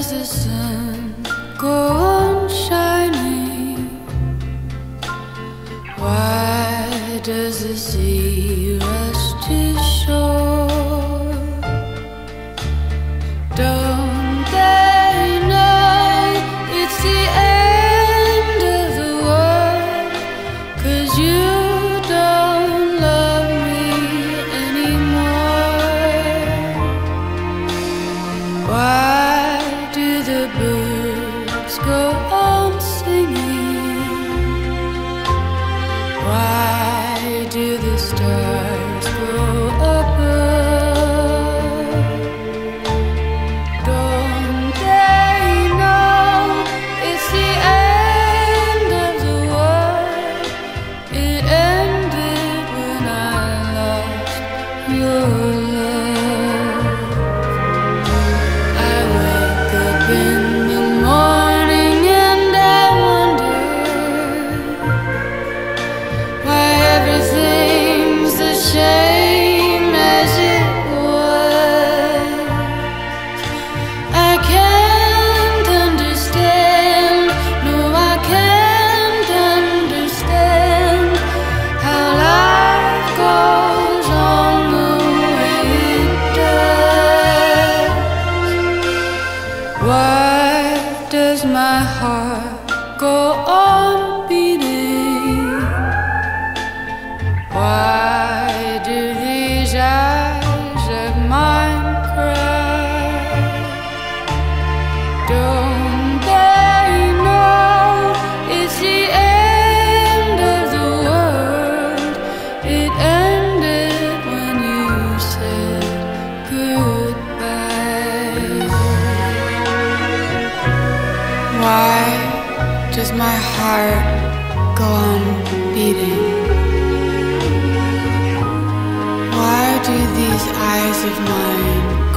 Does the sun go on shining? Why does the sea rush to shore? Don't they know it's the end of the world? You don't love me anymore. Why love. Why does my heart does my heart go on beating? Why do these eyes of mine?